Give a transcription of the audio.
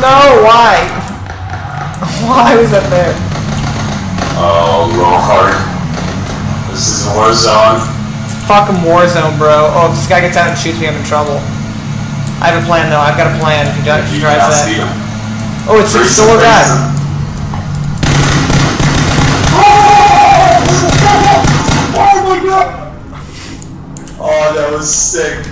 No, why? Why was that there? Oh, roll hard. This is a war zone. Fucking war zone, bro. Oh, if this guy gets out and shoots me, I'm in trouble. I have a plan, though. I've got a plan. If he, does, You tries that. Oh, it's a Freeze him, guy. Oh my god! Oh, that was sick.